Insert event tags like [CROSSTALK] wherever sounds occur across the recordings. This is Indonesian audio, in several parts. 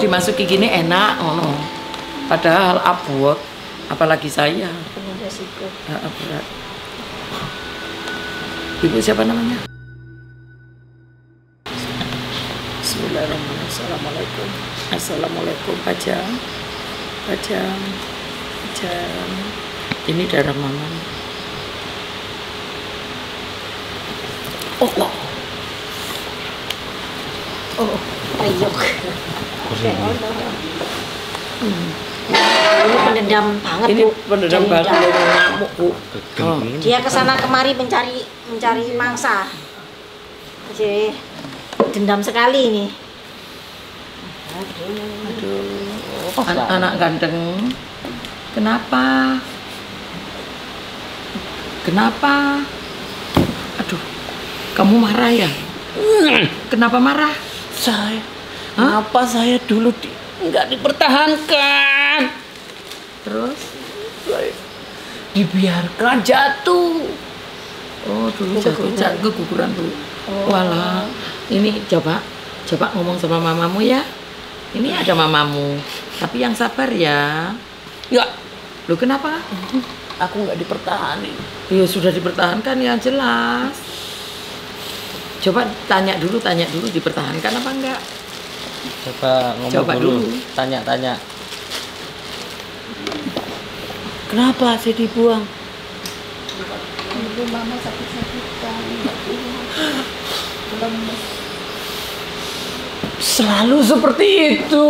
dimasuki gini enak ngono. Padahal abot apalagi saya. Ah, berat. Ibu siapa namanya? Bismillahirrahmanirrahim. Assalamualaikum. Assalamualaikum Jam. Pak Jam. Ini darah mama. Oh, oh. oh payung Hmm. ini pendendam banget Ini bu pendendam Jadi banget. ngamuk bu Oh. dia ke sana kemari mencari mencari mangsa jadi dendam sekali ini Aduh. Anak, anak ganteng. Kenapa? Kenapa? Aduh. Kamu marah ya? Kenapa marah? Saya, Hah? kenapa saya dulu di, nggak dipertahankan? Terus? Saya dibiarkan jatuh. Oh, dulu jatuh jatuh keguguran dulu. Walah, ini coba coba ngomong sama mamamu ya. Ini ada mamamu. Tapi yang sabar ya. Nggak, Lu kenapa? aku nggak dipertahanin. Ya sudah dipertahankan ya jelas. Coba tanya dulu, tanya dulu dipertahankan apa enggak? Coba ngomong Coba dulu. Tanya-tanya. Kenapa saya dibuang? Selalu seperti itu.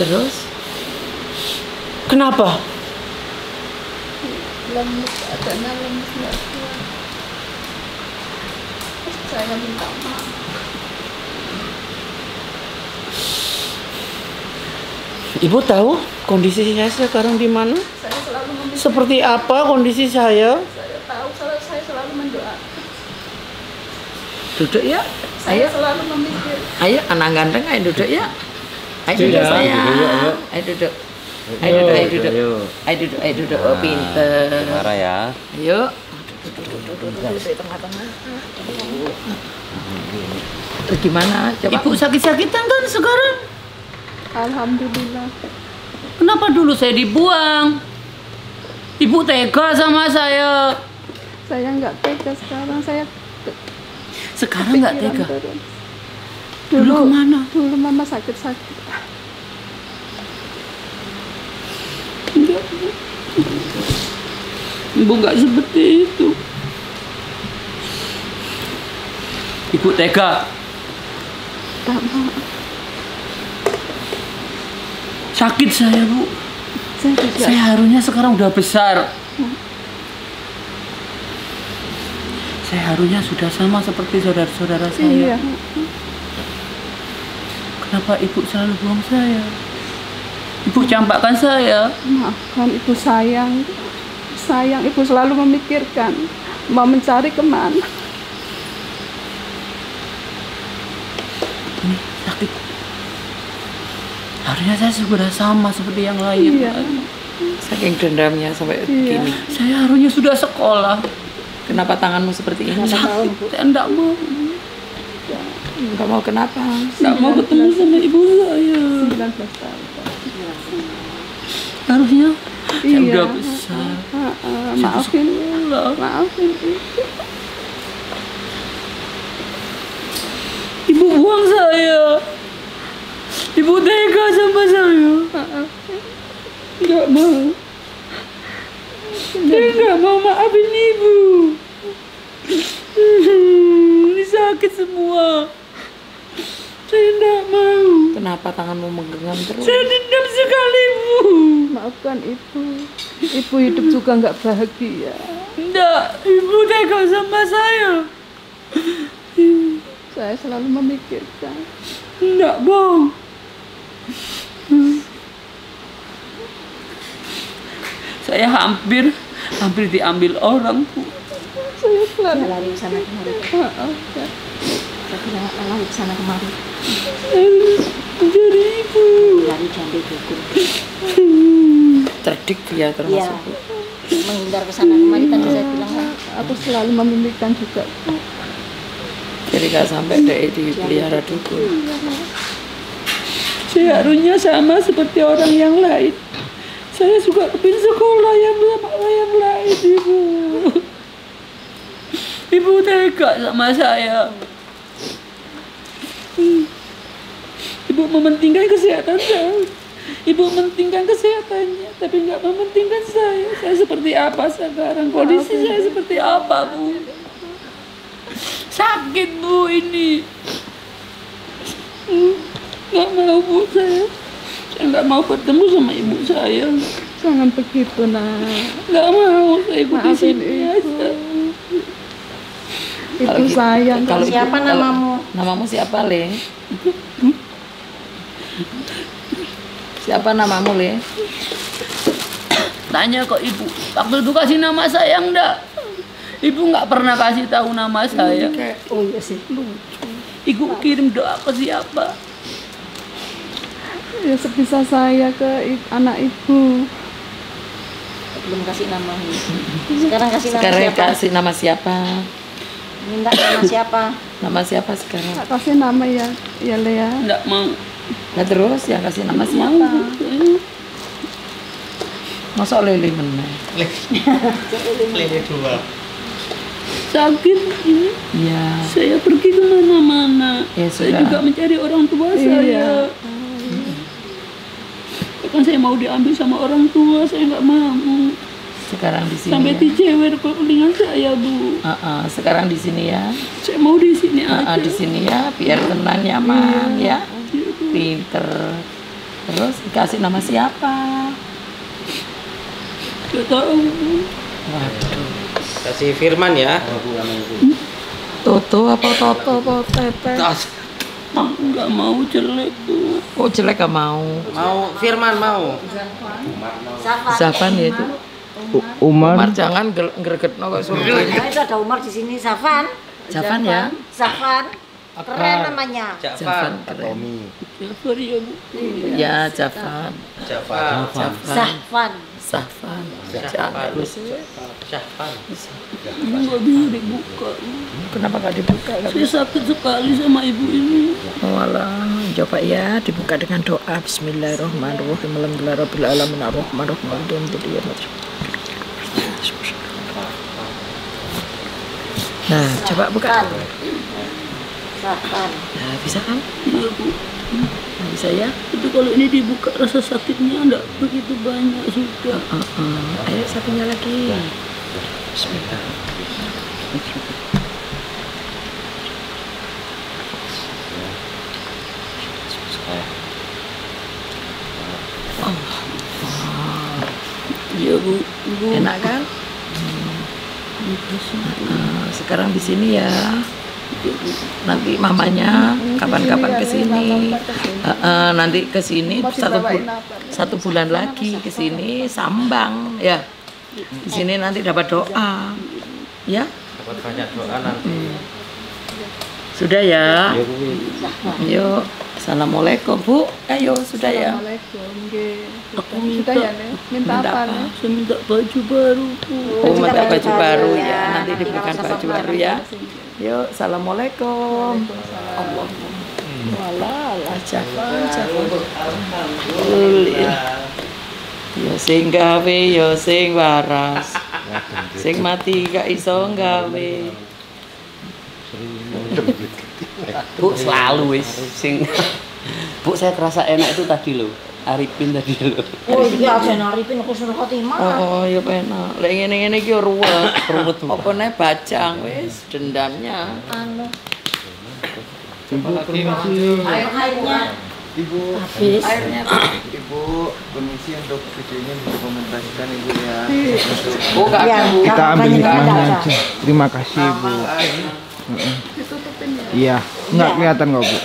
Terus Kenapa? lemes adanya lemes saya minta maaf Ibu tahu kondisi saya sekarang di mana? saya selalu memikir Seperti apa kondisi saya? saya tahu saya, saya selalu mendoakan duduk ya. saya Ayo, selalu memikir ayo anak ganteng ayo duduk ya. Ayo Duduk duduk ya, duduk, ayo. Ayo duduk. Ayo duduk, ayo duduk. Ayo. Ayo duduk, ayo duduk. Oh, pinter. Marah ya. Ayo. Terus gimana? Coba. Ibu sakit-sakitan kan sekarang? alhamdulillah Kenapa dulu saya dibuang? Ibu tega sama saya. saya nggak tega sekarang saya Sekarang nggak tega. terus. Dulu ke mana? dulu mama sakit-sakit Ibu nggak seperti itu. Ibu tega. tak mau Sakit saya bu. saya juga Saya harusnya sekarang udah besar. Saya harusnya sudah sama seperti saudara-saudara iya saya. Kenapa ibu selalu buang saya? Ibu campakkan saya. maafkan ibu sayang sayang ibu selalu memikirkan mau mencari ke mana Ini sakit. Harusnya saya sudah sama seperti yang lain. Iya. Saking dendamnya sampai Iya. begini. Saya harusnya sudah sekolah. Kenapa tanganmu seperti ini? Sakit. Saya enggak mau. Enggak mau kenapa? Enggak mau ketemu sama ibu saya. 19 tahun Harusnya saya Iya. udah maafin sekolah. maafin ibu Ibu buang saya. Ibu tega sama saya. Enggak mau. Saya enggak mau maafin ibu. Ini sakit semua. Saya enggak mau. Kenapa tanganmu menggenggam terus? Saya dendam sekali, Bu. maafkan ibu ibu hidup juga nggak bahagia Enggak, ibu tega sama saya. saya selalu memikirkan Enggak, Bang. Saya hampir hampir diambil orang, Bu. saya selalu lari ke sana kemari maafkan saya bilang lari ke sana kemari Jadi ibu. lari diambil gugur Cerdik dia iya termasuk. menghindar ke sana kemari tadi saya bilang kan aku selalu memimpikan juga Ya jadi nggak sampai deh dipelihara dukun Saya harusnya sama seperti orang yang lain. Saya juga kepin sekolah yang yang lain, Ibu. Ibu tega sama saya. Hmm. Ibu mementingkan kesehatan saya. Ibu mementingkan kesehatannya, tapi nggak mementingkan saya. Saya seperti apa sekarang? Kondisi saya seperti apa, Bu? Sakit, Bu, ini. Hmm, Nggak mau, Bu, saya. Saya nggak mau bertemu sama ibu saya. Jangan begitu nak. Nggak mau, saya ikut di sini ibu. aja. Ibu sayang. kalau Siapa kalau- namamu? namamu siapa le [LAUGHS] siapa namamu le Tanya kok ibu, waktu itu kasih nama saya enggak? Ibu nggak pernah kasih tahu nama saya. Oh iya sih. Ibu kirim doa ke siapa? Ya sebisa saya ke anak ibu. Belum kasih nama. Sekarang kasih nama sekarang siapa? kasih nama siapa Minta nama siapa? nama siapa sekarang Tak kasih nama ya, ya Lea. Enggak mau. Nah terus yang kasih nama siapa masa lele meneh [LAUGHS] Lele dua. Sakit ini. iya Saya pergi ke mana-mana. Ya, saya sudah. juga mencari orang tua Iya. saya. Bahkan saya mau diambil sama orang tua, saya nggak mau. sekarang di sini Sampai ya. dicewer kelingan saya, Bu. Ah, ah, sekarang di sini ya Saya mau di sini Ah, ah, aja. di sini ya biar tenang nyaman ya Iya, Bu. Pinter terus dikasih nama siapa Nggak tahu, waduh Kasih Firman ya. Toto apa Toto apa Tete Aku nggak mau jelek, Bu. oh jelek gak mau Mau Firman mau. Zafan. Zafan ya itu Umar Umar jangan gel- gregetno kok suruh Nah, itu ada Umar di sini. Zafan. Zafan ya Zafan. Keren namanya. Jafan Jafar. keren. Jafar ya, Bu. ya Jafan Jafar. Zafan Jafar. bagus Jafar. Ini nggak bisa dibuka. Bu. kenapa gak dibuka Saya sakit sekali sama ibu ini. Walah, coba ya dibuka dengan doa Bismillahirrahmanirrahim Alhamdulillahirabbil alamin arrahmanirrahim maliki yaumiddin iyyaka Nah, coba buka. Zafan. Nah, bisa kan? Iya, Bu. Nah, bisa ya? Tapi kalau ini dibuka rasa sakitnya enggak begitu banyak sudah. Heeh. Ayo satunya lagi. Bismillah. Iya, Bu. Bu. Enak kan? Nah, sekarang di sini ya. Nanti mamanya kapan-kapan ke sini. Heeh, nanti ke sini satu bu- satu bulan lagi ke sini sambang ya. Di sini nanti dapat doa. Ya, Dapat banyak doa nanti. sudah ya. Ya. Yuk, assalamualaikum bu. Ayo sudah ya. Aku minta, ya? Minta Minta apa, apa? Le? saya minta baju baru, Bu. Oh, minta baju baru ya. ya. Nanti diberikan baju baru ya. Yuk, assalamualaikum. Allahumma. Walah, lah jangan, jangan. Uli. Ya sing gawe, ya sing waras. Sing mati gak iso gawe. Bu selalu wis sing Bu saya kerasa enak itu tadi loh. Arifin tadi loh. Oh iya, aja naripin aku suruh khotimah. Oh, ya penak. Lek ngene-ngene iki ya ruwet. [COUGHS] Ruwet, Bu. Apa nih bajang wis dendamnya. Anu, Apalagi air-airnya Ibu habis. Airnya Ibu permisi untuk video ini dokumentasikan Ibu ya Oh, gak Iya, ada. kita ambil hikmahnya ada. aja terima kasih Ibu Iya nggak kelihatan kok Bu